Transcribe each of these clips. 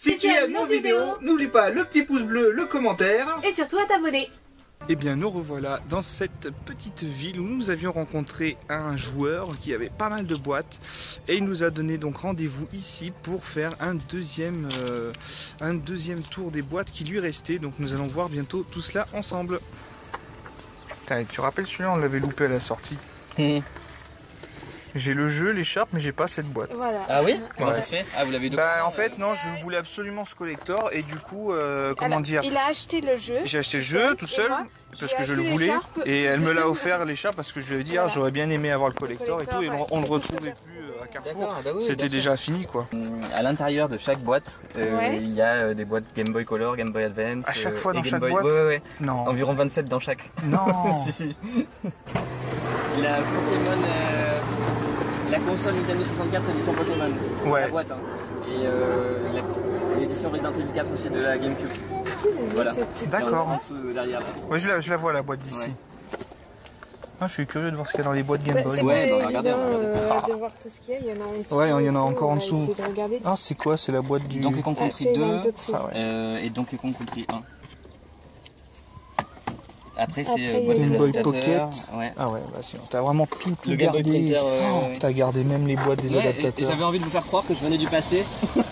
Si tu aimes nos vidéos, n'oublie pas le petit pouce bleu, le commentaire. Et surtout à t'abonner. Eh bien, nous revoilà dans cette petite ville où nous avions rencontré un joueur qui avait pas mal de boîtes et il nous a donné donc rendez-vous ici pour faire un deuxième, euh, un deuxième tour des boîtes qui lui restait. Donc, nous allons voir bientôt tout cela ensemble. Putain, tu rappelles celui-là, on l'avait loupé à la sortie. J'ai le jeu, l'écharpe, mais j'ai pas cette boîte. Voilà. Ah oui Comment Ouais. ça se fait Ah, vous l'avez deux Bah, en fait, non, je voulais absolument ce collector et du coup, euh, comment Alors, dire Il a acheté le jeu. J'ai acheté le jeu tout seul moi, parce que je le voulais et elle me l'a offert l'écharpe parce que je lui ai dit ah j'aurais bien aimé avoir le collector et tout et on, on le retrouvait plus euh, à Carrefour. Bah oui, C'était sûr. déjà fini quoi. Hum, À l'intérieur de chaque boîte, euh, Ouais. il y a euh, des boîtes Game Boy Color, Game Boy Advance. À chaque euh, fois dans Game chaque Boy- boîte Ouais, ouais, ouais. Non. Environ 27 dans chaque. Non. si, si. Il a Pokémon, euh, la console Nintendo 64 édition Pokémon. Ouais. La boîte, hein. Et euh, la- l'édition Resident Evil 4 aussi de la GameCube. Voilà. D'accord. Derrière. Ouais, je la, je la vois la boîte d'ici. Ouais. Ah, je suis curieux de voir ce qu'il y a dans les boîtes Game Bah, Boy. c'est Ouais, bah, regardez, euh, de voir tout ce qu'il y a. Il y en a en dessous. Ouais, il y en a et encore en dessous. de. Ah, c'est quoi? C'est la boîte du. Donkey Kong Ah, Country celui-là, 2 un peu plus. Ah ouais. euh, et Donkey Kong Country 1. Après, c'est euh, Game de Boy. Pocket. Ouais. Ah ouais, bah si, t'as vraiment tout, gardé. Ouais, Oh, ouais. T'as gardé même les boîtes des Ouais, adaptateurs. J'avais envie de vous faire croire que je venais du passé.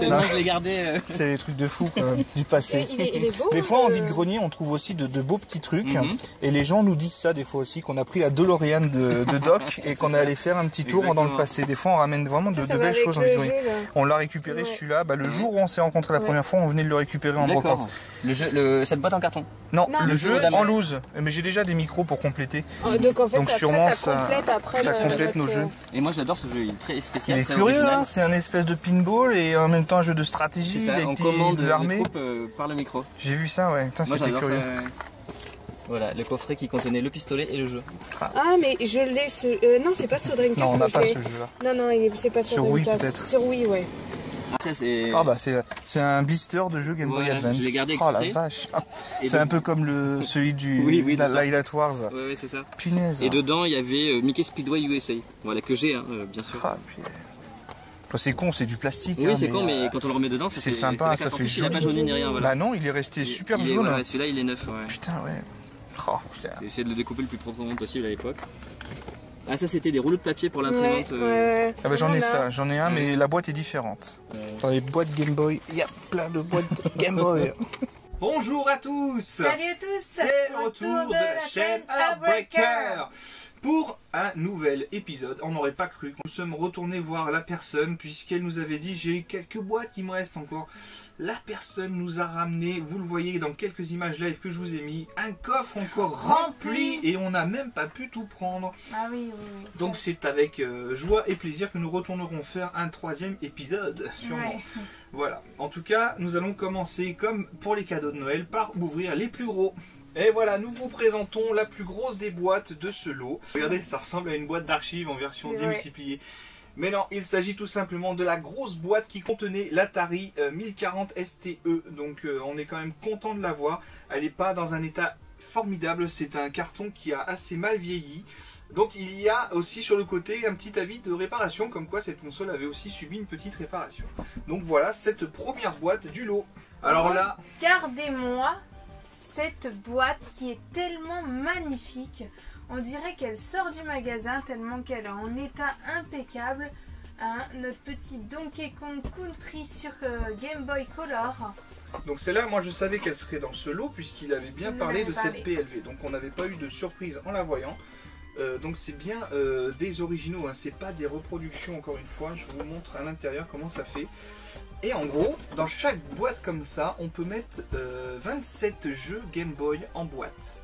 Tellement je l'ai gardé. euh. C'est des trucs de fou quand même, du passé. Il est, il est beau. Des fois, en le- vide-grenier, on trouve aussi de, de beaux petits trucs. Mhm. Et les gens nous disent ça des fois aussi, qu'on a pris la DeLorean de, de Doc et qu'on est allé faire un petit tour dans le passé. Des fois, on ramène vraiment de, Ça, belles choses en jeu, là. On l'a récupéré celui-là. Bah, le jour où on s'est rencontré la première fois, on venait de le récupérer en brocante. Le jeu, le, cette boîte en carton. Non, le jeu en loose. Mais j'ai déjà des micros pour compléter. Ah, Donc en fait, Donc ça, sûrement, après, ça ça- complète après ça le- complète nos jeux. Et moi je l'adore ce jeu, il est très spécial, Il est très curieux, hein, c'est un espèce de pinball et en même temps un jeu de stratégie C'est ça, avec on des- commande l'armée. euh, par le micro. J'ai vu ça, ouais. Putain, Moi c'était j'adore ça. curieux. Voilà, le coffret qui contenait le pistolet et le jeu. Ah, mais je l'ai. Ce... euh, non, c'est pas sur Dreamcast. Non, on n'a pas ce jeu-là. Non, non, c'est pas sur, Sur Wii, peut-être. Sur Wii, ouais. Ah, ça c'est. Ah bah c'est c'est un blister de jeu Game Boy Ouais, Advance. je l'ai gardé Oh la vache. Et C'est un peu comme le celui du Oui, oui, la c'est ça. Light Wars. C'est ça. Punaise. Et dedans il y avait euh, Mickey Speedway USA. Voilà, que j'ai, hein, euh, bien sûr. Ah, euh, c'est con, c'est du plastique. Oui, hein, c'est con, euh, mais quand on le remet dedans, ça c'est fait- sympa, ça fait Il a pas jauni ni rien, voilà. Bah non, il est resté Il- super il est- jaune. voilà, Celui-là il est neuf, ouais. Putain, ouais. Oh, putain. J'ai essayé de le découper le plus proprement possible à l'époque. Ah, ça c'était des rouleaux de papier pour l'imprimante. ouais, euh, ouais. Ah bah j'en ai ça, j'en ai un, mais la boîte est différente. Dans les boîtes Game Boy, il y a plein de boîtes Game Boy. Bonjour à tous Salut à tous C'est le retour de la chaîne Heartbreaker pour un nouvel épisode. On n'aurait pas cru. Nous sommes retournés voir la personne puisqu'elle nous avait dit j'ai quelques boîtes qui me restent encore. La personne nous a ramené, vous le voyez dans quelques images live que je vous ai mis, un coffre encore rempli et on n'a même pas pu tout prendre. Ah oui, oui, oui. Donc c'est avec euh, joie et plaisir que nous retournerons faire un troisième épisode, sûrement. Ouais. Voilà. En tout cas, nous allons commencer, comme pour les cadeaux de Noël, par ouvrir les plus gros. Et voilà, nous vous présentons la plus grosse des boîtes de ce lot. Regardez, ça ressemble à une boîte d'archives en version démultipliée. Mais non, il s'agit tout simplement de la grosse boîte qui contenait l'Atari euh, 1040 STE. Donc euh, on est quand même content de l'avoir. Elle n'est pas dans un état formidable. C'est un carton qui a assez mal vieilli. Donc il y a aussi sur le côté un petit avis de réparation, comme quoi cette console avait aussi subi une petite réparation. Donc voilà cette première boîte du lot. Alors là, Regardez-moi cette boîte qui est tellement magnifique. On dirait qu'elle sort du magasin tellement qu'elle est en état impeccable. Hein, notre petit Donkey Kong Country sur euh, Game Boy Color. donc celle-là, moi je savais qu'elle serait dans ce lot puisqu'il avait bien parlé avait de parlé. cette PLV. Donc on n'avait pas eu de surprise en la voyant. Euh, donc c'est bien euh, des originaux, hein. c'est pas des reproductions encore une fois. Je vous montre à l'intérieur comment ça fait. Et en gros, dans chaque boîte comme ça, on peut mettre euh, 27 jeux Game Boy en boîte.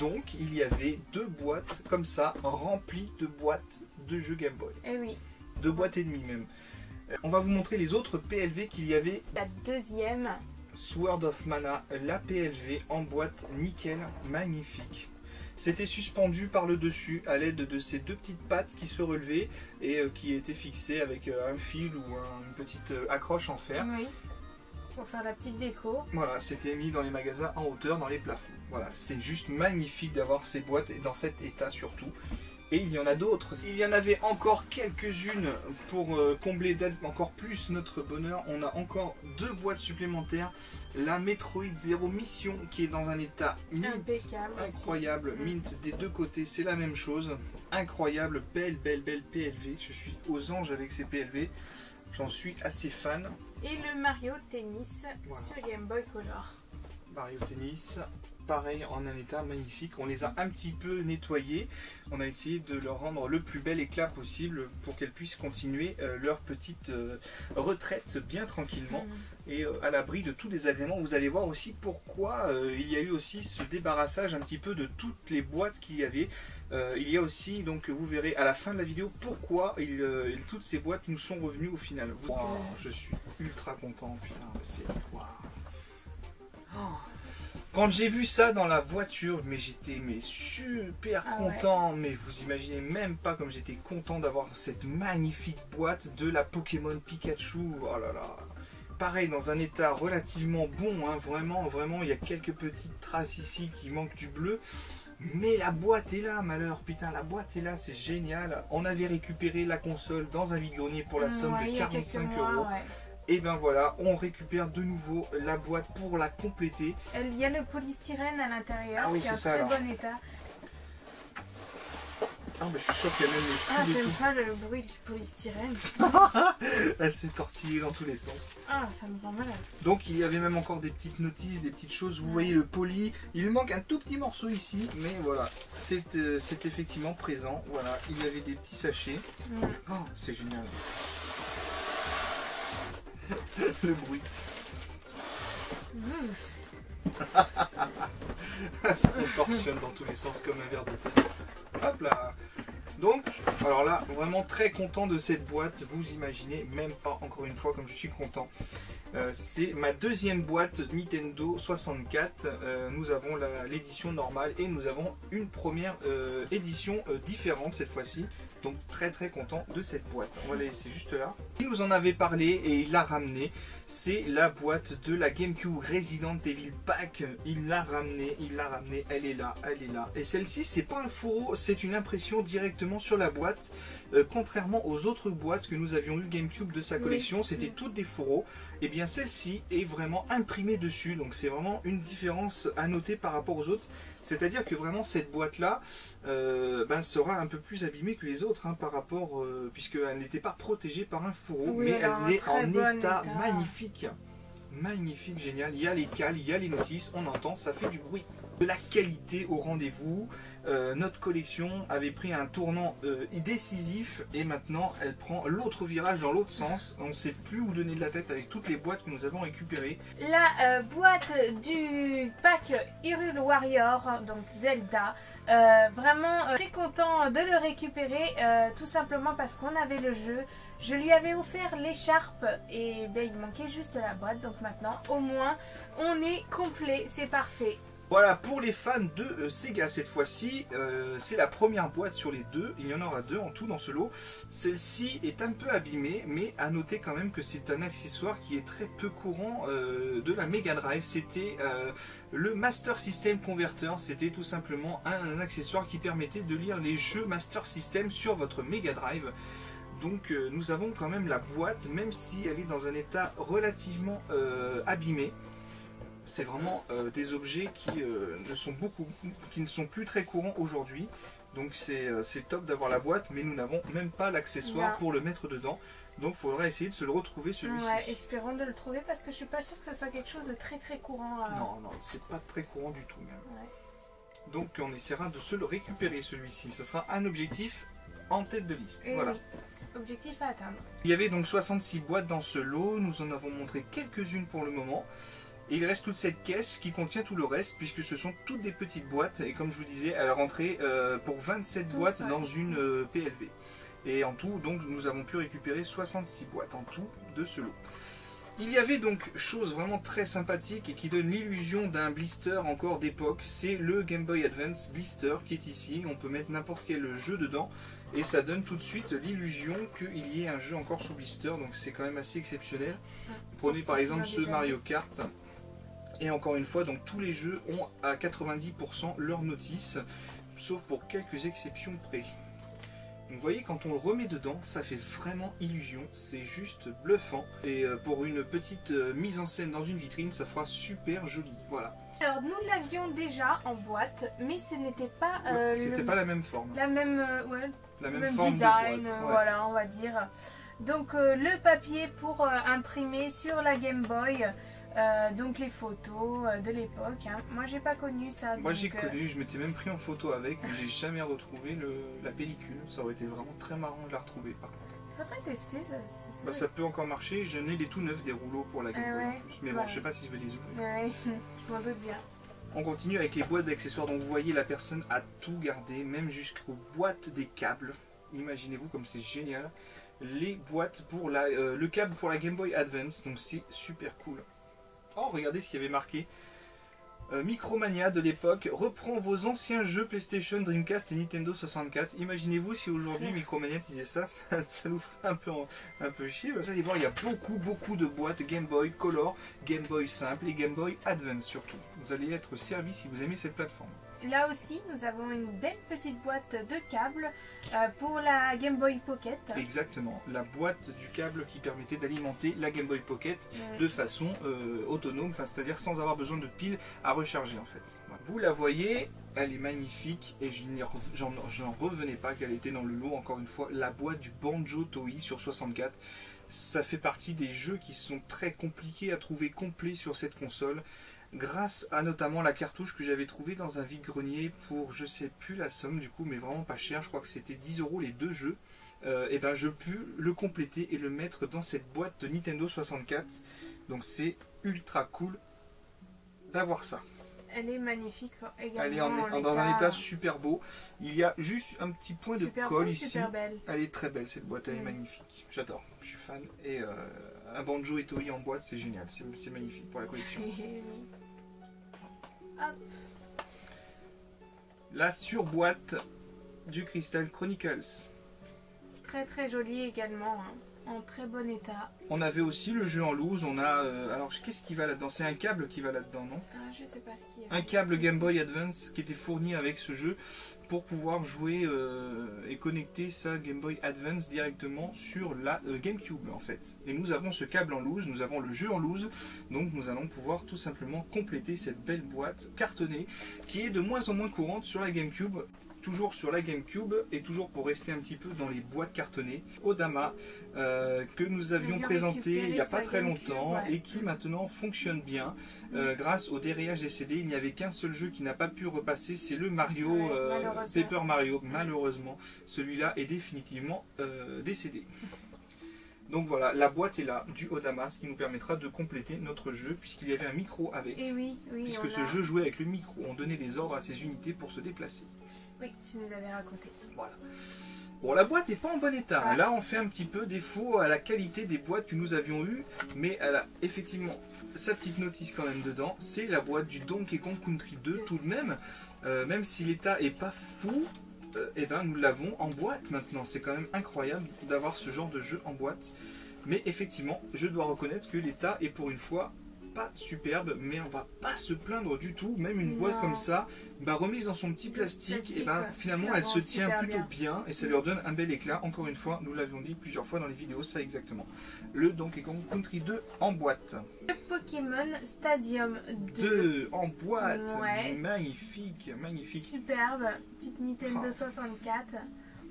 Donc il y avait deux boîtes comme ça, remplies de boîtes de jeux Game Boy. Eh oui, Deux boîtes et demie même. Euh, On va vous montrer les autres PLV qu'il y avait. la deuxième. Sword of Mana, la PLV en boîte nickel, magnifique. C'était suspendu par le dessus à l'aide de ces deux petites pattes qui se relevaient et euh, qui étaient fixées avec euh, un fil ou un- une petite euh, accroche en fer. Oui. Pour faire la petite déco. Voilà, c'était mis dans les magasins en hauteur, dans les plafonds. Voilà, c'est juste magnifique d'avoir ces boîtes et dans cet état surtout. Et il y en a d'autres. Il y en avait encore quelques-unes pour euh, combler encore plus notre bonheur. On a encore deux boîtes supplémentaires. La Metroid Zero Mission qui est dans un état mint, aussi. incroyable. Mm. Mint des deux côtés, c'est la même chose. Incroyable, belle, belle, belle PLV. Je suis aux anges avec ces PLV. J'en suis assez fan. Et le Mario Tennis Voilà. sur Game Boy Color. Mario Tennis, pareil en un état magnifique. On les a un petit peu nettoyés. On a essayé de leur rendre le plus bel éclat possible pour qu'elles puissent continuer euh, leur petite euh, retraite bien tranquillement Mm. et euh, à l'abri de tout désagrément. Vous allez voir aussi pourquoi il y a eu aussi ce débarrassage un petit peu de toutes les boîtes qu'il y avait. Il y a aussi, donc vous verrez à la fin de la vidéo pourquoi il, toutes ces boîtes nous sont revenues au final. Wow, je suis ultra content, putain, c'est... waouh. Oh. Quand j'ai vu ça dans la voiture, mais j'étais mais super Ah ouais. content, mais vous imaginez même pas comme j'étais content d'avoir cette magnifique boîte de la Pokémon Pikachu. Oh là là. Pareil, dans un état relativement bon, hein, vraiment, vraiment, il y a quelques petites traces ici qui manquent du bleu. Mais la boîte est là, malheur, putain, la boîte est là, c'est génial. On avait récupéré la console dans un vide-grenier pour la somme Ouais, de il y a quelques 45 mois, euros. ouais. Et ben voilà, on récupère de nouveau la boîte pour la compléter. Il y a le polystyrène à l'intérieur Ah oui, qui est en très alors. bon état. Ah, mais je suis sûr qu'il y a même les Ah, j'aime pas le bruit du polystyrène. Elle s'est tortillée dans tous les sens. Ah, ça me rend malade. Donc il y avait même encore des petites notices, des petites choses. Vous voyez le poli. Il manque un tout petit morceau ici, mais voilà, c'est euh, effectivement présent. Voilà, il y avait des petits sachets. Mm. Oh, c'est génial. le bruit. Ça se contorsionne dans tous les sens comme un verre de thé. Hop là Donc, alors là, vraiment très content de cette boîte. Vous imaginez même pas, encore une fois, comme je suis content. Euh, c'est ma deuxième boîte Nintendo 64. Euh, nous avons l'édition normale et nous avons une première euh, édition différente cette fois-ci. Donc très très content de cette boîte. On va la laisser juste là. Il nous en avait parlé et il l'a ramené. C'est la boîte de la GameCube Resident Evil Pack. Il l'a ramené, il l'a ramené, elle est là, elle est là. Et celle-ci, c'est pas un fourreau, c'est une impression directement sur la boîte. Euh, contrairement aux autres boîtes que nous avions eu GameCube de sa Oui. collection, c'était Oui. toutes des fourreaux. Et bien celle-ci est vraiment imprimée dessus, donc c'est vraiment une différence à noter par rapport aux autres. C'est-à-dire que vraiment cette boîte-là euh, ben, sera un peu plus abîmée que les autres hein, par rapport, euh, puisqu'elle n'était pas protégée par un fourreau, Oui, mais elle est en bon état, état. magnifique. Magnifique, génial. Il y a les cales, il y a les notices, on entend, ça fait du bruit. De la qualité au rendez-vous. Euh, notre collection avait pris un tournant euh, décisif et maintenant elle prend l'autre virage dans l'autre sens. On ne sait plus où donner de la tête avec toutes les boîtes que nous avons récupérées. La euh, boîte du pack Hyrule Warrior, donc Zelda. Vraiment très content de le récupérer, tout simplement parce qu'on avait le jeu. Je lui avais offert l'écharpe et ben, il manquait juste la boîte. Donc maintenant, au moins, on est complet, c'est parfait. Voilà, pour les fans de euh, Sega cette fois-ci, euh, c'est la première boîte sur les deux. Il y en aura deux en tout dans ce lot. Celle-ci est un peu abîmée, mais à noter quand même que c'est un accessoire qui est très peu courant euh, de la Mega Drive. C'était le Master System Converter. C'était tout simplement un, accessoire qui permettait de lire les jeux Master System sur votre Mega Drive. Donc nous avons quand même la boîte, même si elle est dans un état relativement abîmé c'est vraiment euh, des objets qui, euh, ne sont beaucoup, qui ne sont plus très courants aujourd'hui. Donc c'est euh, top d'avoir la boîte, mais nous n'avons même pas l'accessoire pour le mettre dedans. Donc il faudra essayer de se le retrouver celui-ci. Ouais, espérons de le trouver parce que je suis pas sûre que ce soit quelque chose de très très courant. à- Non, non, c'est pas très courant du tout même. Ouais. Donc on essaiera de se le récupérer celui-ci. Ce sera un objectif en tête de liste. Et voilà. oui, objectif à atteindre. Il y avait donc 66 boîtes dans ce lot, nous en avons montré quelques-unes pour le moment. Et il reste toute cette caisse qui contient tout le reste, puisque ce sont toutes des petites boîtes. Et comme je vous disais, elle rentrait euh, pour 27 Tout boîtes ça. dans une euh, PLV. Et en tout, donc, nous avons pu récupérer 66 boîtes en tout de ce lot. Il y avait donc chose vraiment très sympathique et qui donne l'illusion d'un blister encore d'époque. C'est le Game Boy Advance blister qui est ici. On peut mettre n'importe quel jeu dedans et ça donne tout de suite l'illusion qu'il y ait un jeu encore sous blister. Donc c'est quand même assez exceptionnel. Prenez par exemple ce Mario Kart. Et encore une fois, donc tous les jeux ont à 90% leur notice, sauf pour quelques exceptions près. Donc vous voyez, quand on le remet dedans, ça fait vraiment illusion, c'est juste bluffant. Et euh, pour une petite euh, mise en scène dans une vitrine, ça fera super joli. Voilà. Alors nous l'avions déjà en boîte, mais ce n'était pas, euh, C'était le- pas la même forme, la même, euh, ouais, la le même, même forme design, de boîte. ouais. voilà, on va dire. Donc euh, le papier pour euh, imprimer sur la Game Boy, euh, donc les photos de l'époque. hein. Moi j'ai pas connu ça. Moi j'ai connu, je m'étais même pris en photo avec, mais j'ai jamais retrouvé le- la pellicule. Ça aurait été vraiment très marrant de la retrouver par contre. faudrait tester ça. ça- Bah, ça peut encore marcher, je n'ai les tout neufs des rouleaux pour la Game Ah Boy ouais. en plus. Mais bon, Ouais. je sais pas si je vais les ouvrir. Ouais, je m'en doute bien. On continue avec les boîtes d'accessoires. Donc vous voyez, la personne a tout gardé, même jusqu'aux boîtes des câbles. Imaginez-vous comme c'est génial. Les boîtes pour euh, le câble pour la Game Boy Advance. Donc c'est super cool. Oh, regardez ce qu'il y avait marqué. Euh, Micromania de l'époque reprend vos anciens jeux PlayStation, Dreamcast et Nintendo 64. Imaginez-vous si aujourd'hui Micromania disait ça, ça, ça nous ferait un peu, un peu chier. Vous allez voir, il y a beaucoup, beaucoup de boîtes Game Boy Color, Game Boy simple et Game Boy Advance surtout. Vous allez être servi si vous aimez cette plateforme. Là aussi, nous avons une belle petite boîte de câbles euh, pour la Game Boy Pocket. Exactement, la boîte du câble qui permettait d'alimenter la Game Boy Pocket de façon euh, autonome, c'est-à-dire sans avoir besoin de piles à recharger en fait. Vous la voyez, elle est magnifique et j'en revenais pas qu'elle était dans le lot encore une fois. La boîte du Banjo Toei sur 64, ça fait partie des jeux qui sont très compliqués à trouver complets sur cette console. Grâce à notamment la cartouche que j'avais trouvée dans un vide-grenier pour je sais plus la somme du coup, mais vraiment pas cher, je crois que c'était 10 euros les deux jeux. et ben je pus le compléter et le mettre dans cette boîte de Nintendo 64. Donc c'est ultra cool d'avoir ça. Elle est magnifique également. Elle est en- en dans un état super beau. Il y a juste un petit point de colle beau, ici. super belle. Elle est très belle cette boîte, elle est magnifique. J'adore, je suis fan. Et euh, un banjo et en boîte, c'est génial, c'est magnifique pour la collection. La surboîte du Crystal Chronicles. Très très jolie également, hein, en très bon état. On avait aussi le jeu en loose. On a. euh, alors, qu'est-ce qui va là-dedans? C'est un câble qui va là-dedans, non? Ah, je sais pas ce qu'il y a. un câble Game Boy Advance qui était fourni avec ce jeu pour pouvoir jouer euh, et connecter sa Game Boy Advance directement sur la euh, GameCube en fait. Et nous avons ce câble en loose, nous avons le jeu en loose, donc nous allons pouvoir tout simplement compléter cette belle boîte cartonnée qui est de moins en moins courante sur la GameCube. Toujours sur la GameCube et toujours pour rester un petit peu dans les boîtes cartonnées, Odama euh, que nous avions présenté il n'y a pas très GameCube, longtemps ouais. et qui maintenant fonctionne bien. Euh, grâce au dérayage des CD, il n'y avait qu'un seul jeu qui n'a pas pu repasser, c'est le Mario Ouais, euh. Paper Mario. Malheureusement, celui-là est définitivement euh, décédé. Donc voilà, la boîte est là du Odama, ce qui nous permettra de compléter notre jeu, puisqu'il y avait un micro avec. Et oui, oui. Puisque ce a- jeu jouait avec le micro, on donnait des ordres à ses unités pour se déplacer. Oui, tu nous avais raconté. Bon, la boîte n'est pas en bon état. Ouais. Là, on fait un petit peu défaut à la qualité des boîtes que nous avions eues, mais elle a effectivement sa petite notice quand même dedans. C'est la boîte du Donkey Kong Country 2 tout de même. Euh, même si l'état est pas fou, eh ben, nous l'avons en boîte maintenant. C'est quand même incroyable d'avoir ce genre de jeu en boîte. Mais effectivement, je dois reconnaître que l'état est pour une fois pas superbe, mais on va pas se plaindre du tout. Même une boîte comme ça, bah, remise dans son petit plastique, Plastique, et ben ouais. finalement elle se tient plutôt bien. bien. et ça leur donne un bel éclat. Encore une fois, nous l'avions dit plusieurs fois dans les vidéos, ça exactement. Le Donkey Kong Country 2 en boîte. Le Pokémon Stadium 2. 2 en boîte. Ouais. Magnifique, magnifique. Superbe, petite Nintendo Ah. 64,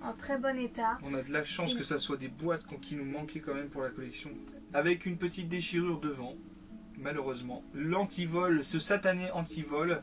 en très bon état. On a de la chance que ça soit des boîtes qui nous manquaient quand même pour la collection. Avec une petite déchirure devant, malheureusement. L'antivol, ce satané antivol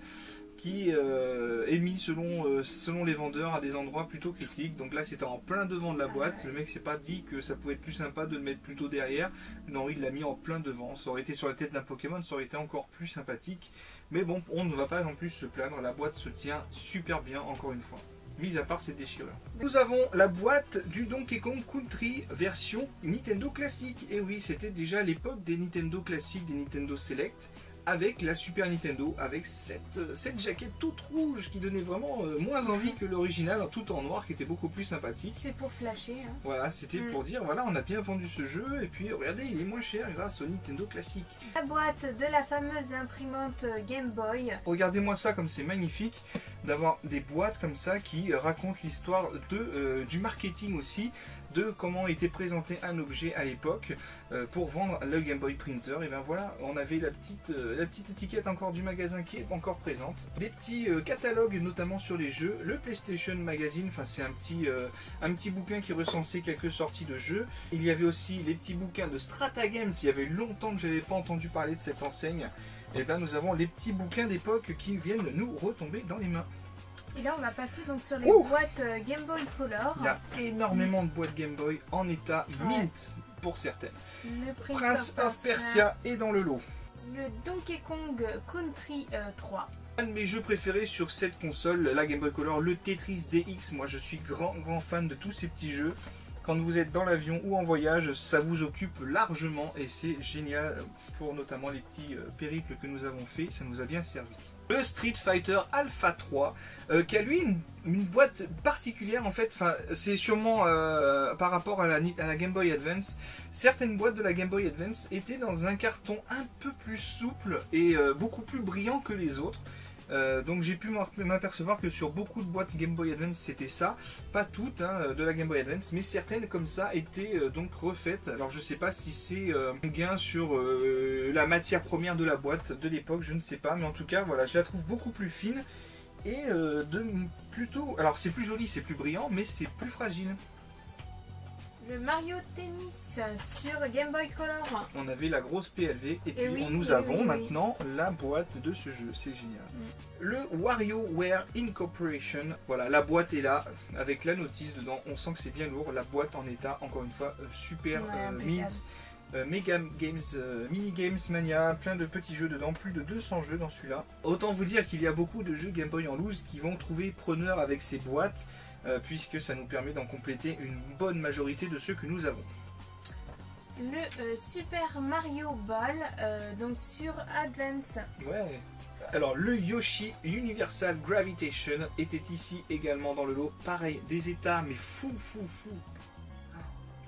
qui euh, est mis selon, euh, selon les vendeurs à des endroits plutôt critiques. Donc là c'était en plein devant de la boîte. Le mec s'est pas dit que ça pouvait être plus sympa de le mettre plutôt derrière. Non, il l'a mis en plein devant. Ça aurait été sur la tête d'un Pokémon, ça aurait été encore plus sympathique. Mais bon, on ne va pas non plus se plaindre. La boîte se tient super bien encore une fois. Mis à part ces déchirures. Nous avons la boîte du Donkey Kong Country version Nintendo classique. Et oui, c'était déjà l'époque des Nintendo classiques, des Nintendo Select. Avec la Super Nintendo, avec cette, cette jaquette toute rouge qui donnait vraiment euh, moins envie que l'original, tout en noir, qui était beaucoup plus sympathique. C'est pour flasher. Hein. Voilà, c'était Mm. pour dire, voilà, on a bien vendu ce jeu, et puis regardez, il est moins cher grâce au Nintendo classique. La boîte de la fameuse imprimante Game Boy. Regardez-moi ça comme c'est magnifique d'avoir des boîtes comme ça qui euh, racontent l'histoire de euh, du marketing aussi de comment était présenté un objet à l'époque euh, pour vendre le Game Boy Printer. Et bien voilà on avait la petite euh, la petite étiquette encore du magasin qui est encore présente. Des petits euh, catalogues notamment sur les jeux. Le PlayStation Magazine enfin c'est un petit un petit bouquin qui recensait quelques sorties de jeux. Il y avait aussi les petits bouquins de Strata Games. Il y avait longtemps que j'avais pas entendu parler de cette enseigne. Et bien nous avons les petits bouquins d'époque qui viennent nous retomber dans les mains. Et là, on va passer donc sur les Ouh. boîtes euh, Game Boy Color. Il y a énormément de boîtes Game Boy en état Ouais. mint pour certaines. Le Prince, Prince of Persia est dans le lot. Le Donkey Kong Country euh, 3. Un de mes jeux préférés sur cette console, la Game Boy Color, le Tetris DX. Moi je suis grand grand fan de tous ces petits jeux. Quand vous êtes dans l'avion ou en voyage, ça vous occupe largement et c'est génial pour notamment les petits euh, périples que nous avons fait, ça nous a bien servi. Le Street Fighter Alpha 3, euh, qui a lui une, boîte particulière en fait, c'est sûrement euh, par rapport à la, Ni- à la Game Boy Advance. Certaines boîtes de la Game Boy Advance étaient dans un carton un peu plus souple et euh, beaucoup plus brillant que les autres. Euh, donc j'ai pu m'apercevoir que sur beaucoup de boîtes Game Boy Advance c'était ça, pas toutes hein, de la Game Boy Advance, mais certaines comme ça étaient euh, donc refaites. Alors je sais pas si c'est euh, un gain sur la matière première de la boîte de l'époque, je ne sais pas, mais en tout cas voilà, je la trouve beaucoup plus fine et de plutôt. Alors c'est plus joli, c'est plus brillant, mais c'est plus fragile. Le Mario Tennis sur Game Boy Color. On avait la grosse PLV et puis oui, nous avons oui, oui. maintenant la boîte de ce jeu, c'est génial. Le WarioWare Incorporation, voilà, la boîte est là avec la notice dedans. On sent que c'est bien lourd. La boîte en état, encore une fois, euh, super Ouais, euh, mint. Euh, Mega Games, euh, Mini Games Mania, plein de petits jeux dedans, plus de 200 jeux dans celui-là. Autant vous dire qu'il y a beaucoup de jeux Game Boy en loose qui vont trouver preneur avec ces boîtes, euh, puisque ça nous permet d'en compléter une bonne majorité de ceux que nous avons. Le euh, Super Mario Ball, euh, donc sur Advance. Ouais. Alors le Yoshi Universal Gravitation était ici également dans le lot. Pareil, des états mais fou fou fou.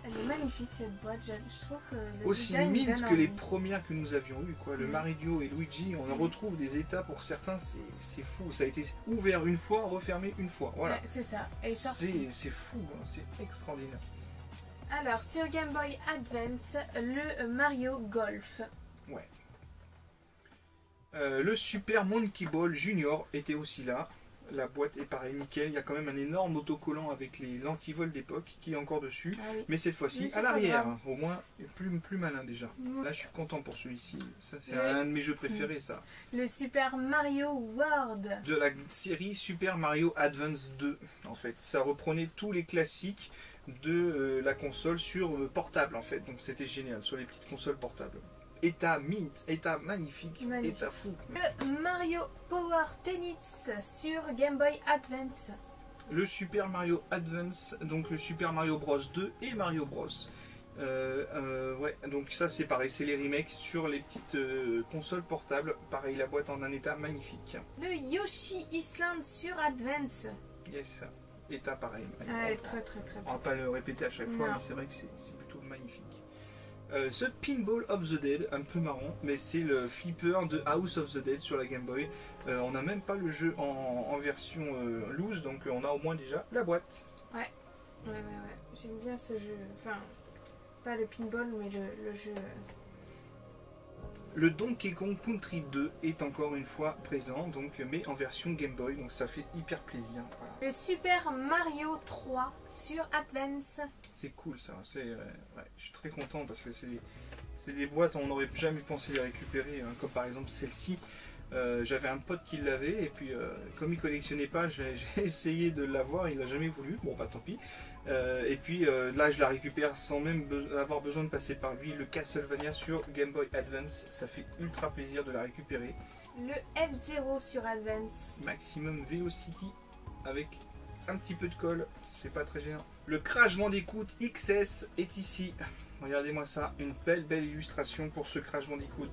Elle est magnifique cette boîte. Je, je trouve que le Aussi donne que les premières que nous avions eues. Quoi. Le Mhm. Mario et Luigi, on en Mhm. retrouve des états pour certains, c'est fou. Ça a été ouvert une fois, refermé une fois. Voilà. Ouais, c'est ça. C'est fou, hein, c'est extraordinaire. Alors sur Game Boy Advance, le Mario Golf. Euh, le Super Monkey Ball Junior était aussi là. La boîte est pareil, nickel. Il y a quand même un énorme autocollant avec les lentivol d'époque qui est encore dessus. Ah oui. Mais cette fois-ci à l'arrière, au moins plus, plus malin déjà. Mm. Là je suis content pour celui-ci. Ça c'est Oui. un de mes jeux préférés ça. Le Super Mario World. De la série Super Mario Advance 2 en fait. Ça reprenait tous les classiques de euh, la console sur euh, portable en fait. Donc c'était génial sur les petites consoles portables. État mint, état magnifique, Magnifique. état fou. Le Mario Power Tennis sur Game Boy Advance. le Super Mario Advance, donc le Super Mario Bros 2 et Mario Bros. Euh, euh, ouais, donc ça c'est pareil, c'est les remakes sur les petites euh, consoles portables. Pareil, la boîte en un état magnifique. Le Yoshi Island sur Advance. Yes, état pareil. Ouais, on, très très très on va pas le répéter à chaque fois, Non. mais c'est vrai que c'est c'est plutôt magnifique. Euh, ce Pinball of the Dead, un peu marrant, mais c'est le flipper de House of the Dead sur la Game Boy. Euh, on n'a même pas le jeu en, version euh, loose, donc on a au moins déjà la boîte. Ouais, ouais, ouais. J'aime bien ce jeu. Enfin, pas le pinball, mais le jeu. Le Donkey Kong Country 2 est encore une fois présent, donc, mais en version Game Boy, donc ça fait hyper plaisir. Voilà. Le Super Mario 3 sur Advance. C'est cool ça, c'est, euh, ouais, je suis très content parce que c'est des, c'est des boîtes, on n'aurait jamais pensé les récupérer, hein, comme par exemple celle-ci. Euh, J'avais un pote qui l'avait et puis euh, comme il collectionnait pas, j'ai essayé de l'avoir, il l'a jamais voulu, bon bah tant pis. Euh, et puis là je la récupère sans même be- avoir besoin de passer par lui, le Castlevania sur Game Boy Advance, ça fait ultra plaisir de la récupérer. Le F0 sur Advance. Maximum Velocity avec un petit peu de colle, c'est pas très gênant. Le Crash Bandicoot XS est ici. Regardez-moi ça, une belle belle illustration pour ce Crash Bandicoot.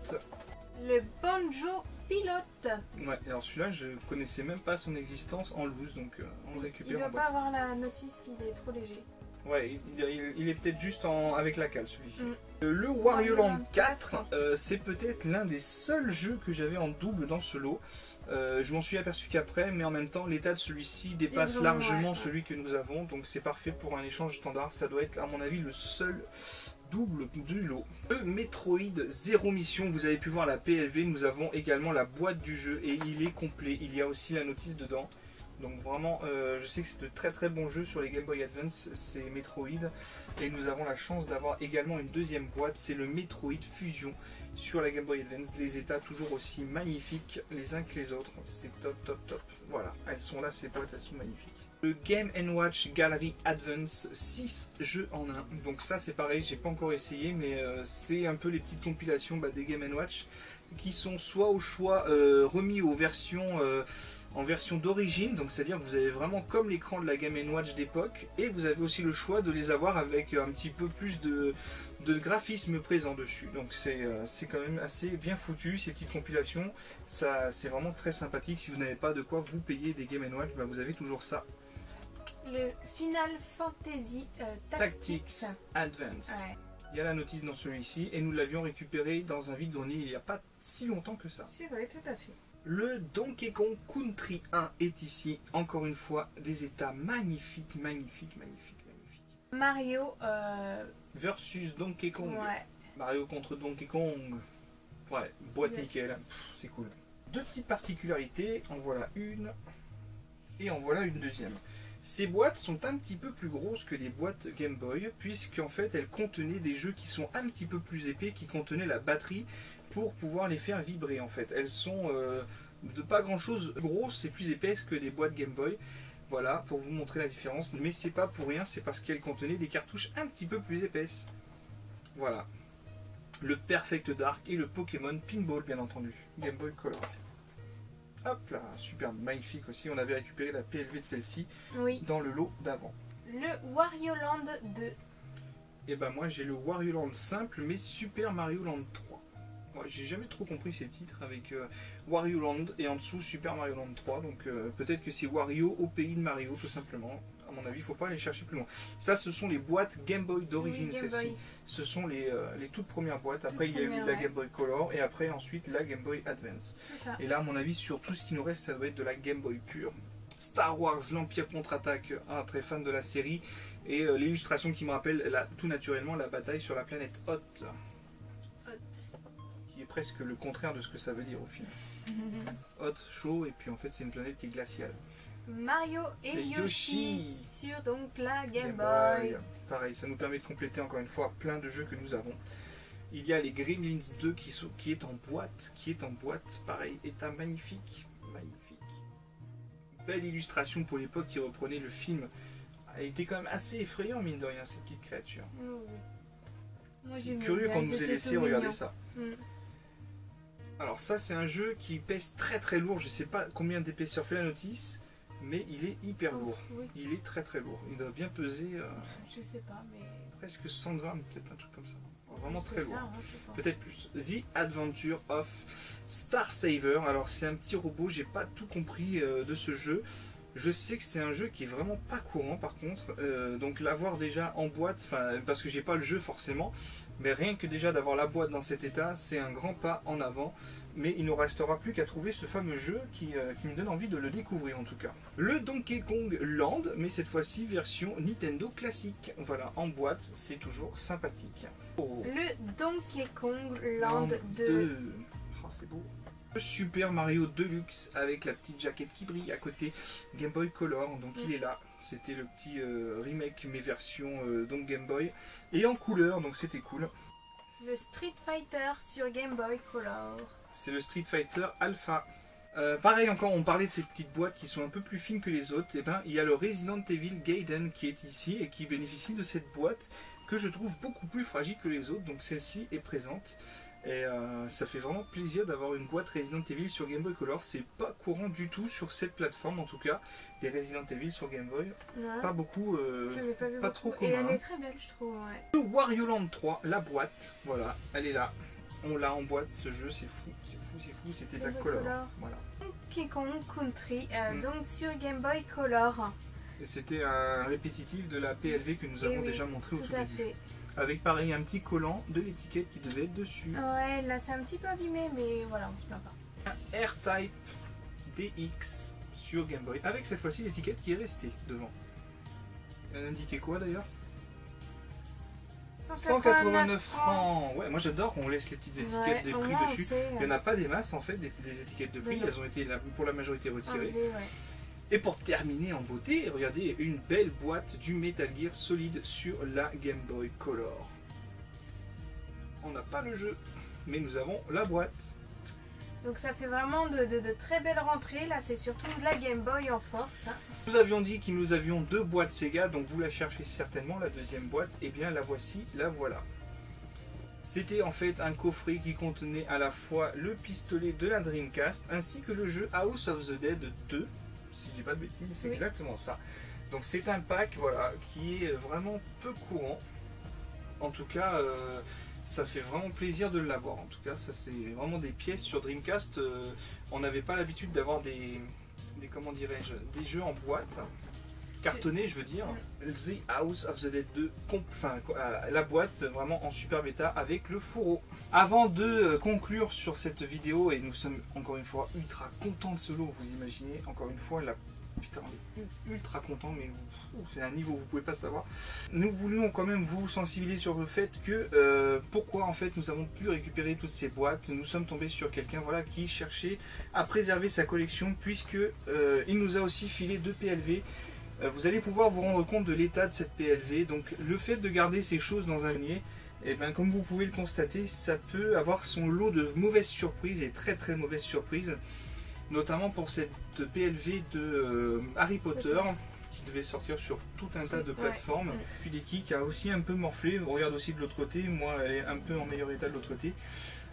Le Banjo Pilote. Ouais, alors celui-là, je connaissais même pas son existence en loose, donc euh, on le Il récupère doit pas avoir la notice, il est trop léger. Ouais, il, il- il est peut-être juste en, avec la cale celui-ci. Mm. Euh, Le Wario Land Wario Land 4, 4, euh, c'est peut-être l'un des seuls jeux que j'avais en double dans ce lot. Je m'en suis aperçu qu'après, mais en même temps, l'état de celui-ci dépasse largement ouais. celui que nous avons, donc c'est parfait pour un échange standard. Ça doit être, à mon avis, le seul double du lot. Le Metroid Zero Mission, vous avez pu voir la PLV, nous avons également la boîte du jeu et il est complet. Il y a aussi la notice dedans. Donc vraiment, euh, je sais que c'est de très très bons jeux sur les Game Boy Advance, c'est Metroid. Et nous avons la chance d'avoir également une deuxième boîte, c'est le Metroid Fusion sur la Game Boy Advance. Des états toujours aussi magnifiques les uns que les autres. C'est top, top, top. Voilà, elles sont là, ces boîtes, elles sont magnifiques. Game Watch Gallery Advance, 6 jeux en un. Donc ça c'est pareil, j'ai pas encore essayé, mais euh, c'est un peu les petites compilations bah, des Game Watch qui sont soit au choix euh, remis aux versions euh, en version d'origine, donc c'est-à-dire que vous avez vraiment comme l'écran de la Game Watch d'époque, et vous avez aussi le choix de les avoir avec un petit peu plus de, graphisme présent dessus. Donc c'est c'est quand même assez bien foutu ces petites compilations, ça c'est vraiment très sympathique. Si vous n'avez pas de quoi vous payer des Game Watch, bah, vous avez toujours ça. Le Final Fantasy euh, Tactics. Tactics Advance. Ouais, Il y a la notice dans celui-ci et nous l'avions récupéré dans un vide-grenier il n'y a pas si longtemps que ça. c'est vrai, tout à fait. Le Donkey Kong Country 1 est ici, encore une fois, des états magnifiques, magnifiques, magnifiques, magnifiques. Mario, euh, Versus Donkey Kong. ouais. Mario contre Donkey Kong. Ouais, boîte Yes. nickel, c'est cool. Deux petites particularités, en voilà une et en voilà une deuxième. Ces boîtes sont un petit peu plus grosses que les boîtes Game Boy, puisqu'en fait elles contenaient des jeux qui sont un petit peu plus épais, qui contenaient la batterie pour pouvoir les faire vibrer en fait. Elles sont euh, de pas grand chose grosses et plus épaisses que des boîtes Game Boy. Voilà, pour vous montrer la différence. Mais c'est pas pour rien, c'est parce qu'elles contenaient des cartouches un petit peu plus épaisses. Voilà. Le Perfect Dark et le Pokémon Pinball, bien entendu. Game Boy Color. Hop là, super magnifique aussi. On avait récupéré la PLV de celle-ci Oui. dans le lot d'avant. Le Wario Land 2. Et ben moi j'ai le Wario Land simple mais Super Mario Land 3. Ouais, j'ai jamais trop compris ces titres avec euh, Wario Land et en dessous Super Mario Land 3. Donc euh, peut-être que c'est Wario au pays de Mario tout simplement. À mon avis, il faut pas aller chercher plus loin. Ça, ce sont les boîtes Game Boy d'origine, Oui, celles-ci. Ce sont les, euh, les toutes premières boîtes. Après, il y a eu la. Game Boy Color et après, ensuite, la Game Boy Advance. Et là, à mon avis, sur tout ce qui nous reste, ça doit être de la Game Boy pure. Star Wars, l'Empire contre-attaque, un très fan de la série. Et euh, l'illustration qui me rappelle la- tout naturellement la bataille sur la planète Hot, Hot. qui est presque le contraire de ce que ça veut dire au final. Hot, chaud, et puis en fait, c'est une planète qui est glaciale. Mario et Et Yoshi, Yoshi. sur donc la Game, Game Boy. Pareil, ça nous permet de compléter encore une fois plein de jeux que nous avons. Il y a les Gremlins 2 qui, sont, qui est en boîte, qui est en boîte, pareil, état magnifique, magnifique. Belle illustration pour l'époque qui reprenait le film. Elle était quand même assez effrayant mine de rien cette petite créature. Moi, j'aimais curieux ils nous ait étaient laissé regarder ça. Alors ça c'est un jeu qui pèse très très lourd, je sais pas combien d'épaisseur fait la notice, mais il est hyper lourd. Oui, Il est très très lourd. Il doit bien peser euh, je sais pas, mais. presque 100 grammes, peut-être un truc comme ça. Vraiment très ça, lourd. hein. Peut-être plus. The Adventure of Star Saver. Alors c'est un petit robot, j'ai pas tout compris euh, de ce jeu. Je sais que c'est un jeu qui est vraiment pas courant par contre. Euh, donc l'avoir déjà en boîte, parce que j'ai pas le jeu forcément, mais rien que déjà d'avoir la boîte dans cet état, c'est un grand pas en avant. Mais il ne restera plus qu'à trouver ce fameux jeu qui, euh, qui me donne envie de le découvrir en tout cas. Le Donkey Kong Land, mais cette fois-ci version Nintendo classique. Voilà, en boîte, c'est toujours sympathique. Oh. Le Donkey Kong Land 2. Oh, c'est beau. Super Mario Deluxe avec la petite jaquette qui brille à côté Game Boy Color. Donc il est là. C'était le petit euh, remake mais version euh, donc Game Boy et en couleur donc c'était cool. Le Street Fighter sur Game Boy Color. C'est le Street Fighter Alpha. Euh, pareil encore, on parlait de ces petites boîtes qui sont un peu plus fines que les autres. Et ben, il y a le Resident Evil Gaiden qui est ici et qui bénéficie de cette boîte que je trouve beaucoup plus fragile que les autres. Donc celle-ci est présente. Et euh, ça fait vraiment plaisir d'avoir une boîte Resident Evil sur Game Boy Color. C'est pas courant du tout sur cette plateforme en tout cas. Des Resident Evil sur Game Boy. Ouais. Pas beaucoup. euh, pas vu pas trop Et commun, elle hein. est très belle, je trouve. Ouais. Wario Land 3, la boîte, voilà, elle est là. on l'a en boîte ce jeu, c'est fou, c'est fou, c'est fou, c'était de la color. Color. Voilà. Donkey Kong Country, euh, Mm. donc sur Game Boy Color. Et c'était un répétitif de la PLV que nous avons oui, déjà montré au Tout tout à début. fait. Avec pareil un petit collant de l'étiquette qui devait être dessus. Ouais, là c'est un petit peu abîmé, mais voilà, on se plaint pas. Un R-Type DX sur Game Boy. Avec cette fois-ci l'étiquette qui est restée devant. Elle indiquait quoi d'ailleurs? 189 francs. Ouais, moi j'adore qu'on laisse les petites étiquettes Ouais, des prix dessus. sait, Il n'y en a pas des masses en fait, des, des étiquettes de prix. Elles ont été pour la majorité retirées. ouais. Et pour terminer en beauté, regardez une belle boîte du Metal Gear Solid sur la Game Boy Color. On n'a pas le jeu, mais nous avons la boîte. Donc ça fait vraiment de, de- de très belles rentrées. Là c'est surtout de la Game Boy en force. hein. Nous avions dit que nous avions deux boîtes Sega, donc vous la cherchez certainement, la deuxième boîte. Et bien la voici, la voilà. C'était en fait un coffret qui contenait à la fois le pistolet de la Dreamcast ainsi que le jeu House of the Dead 2. Si je dis pas de bêtises, c'est Oui. exactement ça. Donc c'est un pack voilà, qui est vraiment peu courant. En tout cas, euh, ça fait vraiment plaisir de l'avoir. En tout cas, ça c'est vraiment des pièces sur Dreamcast. euh, on n'avait pas l'habitude d'avoir des, des comment dirais-je, des jeux en boîte cartonnés, je veux dire. The House of the Dead 2, comp- enfin euh, la boîte vraiment en super bêta avec le fourreau. Avant de euh, conclure sur cette vidéo, et nous sommes encore une fois ultra contents de ce lot, vous imaginez, encore une fois, la putain, on est ultra contents, mais c'est un niveau vous pouvez pas savoir. Nous voulions quand même vous sensibiliser sur le fait que euh, pourquoi en fait nous avons pu récupérer toutes ces boîtes. Nous sommes tombés sur quelqu'un voilà qui cherchait à préserver sa collection puisque il nous a aussi filé deux PLV. Euh, vous allez pouvoir vous rendre compte de l'état de cette PLV. Donc le fait de garder ces choses dans un grenier, et ben, comme vous pouvez le constater, ça peut avoir son lot de mauvaises surprises et très très mauvaises surprises. Notamment pour cette PLV de euh, Harry Potter qui devait sortir sur tout un tas de Ouais. plateformes. Ouais. Puis l'équipe qui a aussi un peu morflé. On regarde aussi de l'autre côté. Moi, elle est un peu en meilleur état de l'autre côté.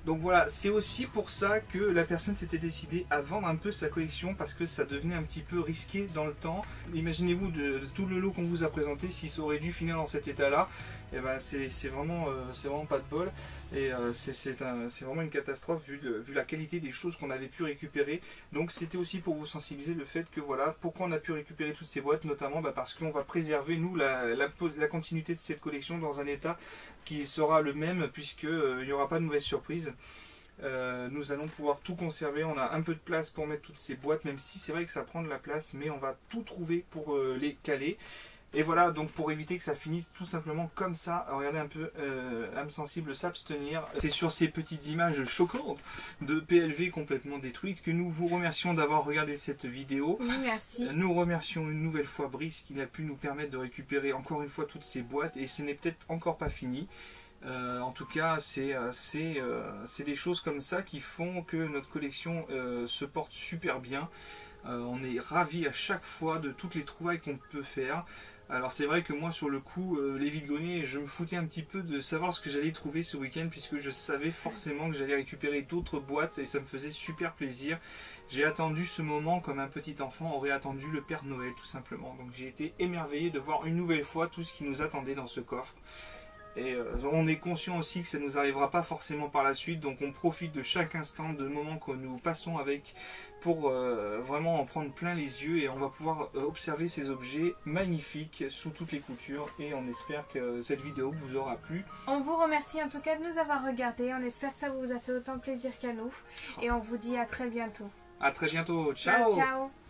Donc voilà, c'est aussi pour ça que la personne s'était décidée à vendre un peu sa collection parce que ça devenait un petit peu risqué dans le temps. Imaginez-vous de, tout le lot qu'on vous a présenté, si ça aurait dû finir dans cet état-là, et ben c'est euh, vraiment pas de bol. Et euh, c'est vraiment une catastrophe vu, la qualité des choses qu'on avait pu récupérer. Donc c'était aussi pour vous sensibiliser le fait que voilà, pourquoi on a pu récupérer toutes ces boîtes, notamment bah, parce qu'on va préserver nous la continuité de cette collection dans un état qui sera le même puisque euh, il n'y aura pas de mauvaise surprise. Euh, nous allons pouvoir tout conserver. On a un peu de place pour mettre toutes ces boîtes, même si c'est vrai que ça prend de la place, mais on va tout trouver pour euh, les caler. Et voilà, donc pour éviter que ça finisse tout simplement comme ça, regardez un peu, euh, âme sensible s'abstenir. C'est sur ces petites images choquantes de PLV complètement détruites que nous vous remercions d'avoir regardé cette vidéo. Oui, merci. Nous remercions une nouvelle fois Brice qui a pu nous permettre de récupérer encore une fois toutes ces boîtes et ce n'est peut-être encore pas fini. Euh, en tout cas, c'est euh, c'est, euh, des choses comme ça qui font que notre collection euh, se porte super bien. Euh, on est ravis à chaque fois de toutes les trouvailles qu'on peut faire. Alors c'est vrai que moi sur le coup, euh, les vides-greniers, je me foutais un petit peu de savoir ce que j'allais trouver ce week-end puisque je savais forcément que j'allais récupérer d'autres boîtes et ça me faisait super plaisir. J'ai attendu ce moment comme un petit enfant aurait attendu le Père Noël tout simplement. Donc j'ai été émerveillé de voir une nouvelle fois tout ce qui nous attendait dans ce coffre. Et euh, on est conscient aussi que ça ne nous arrivera pas forcément par la suite, donc on profite de chaque instant, de moments que nous passons avec pour euh, vraiment en prendre plein les yeux et on va pouvoir euh, observer ces objets magnifiques sous toutes les coutures et on espère que cette vidéo vous aura plu. On vous remercie en tout cas de nous avoir regardés. On espère que ça vous a fait autant plaisir qu'à nous. Et on vous dit à très bientôt. À très bientôt, ciao ciao.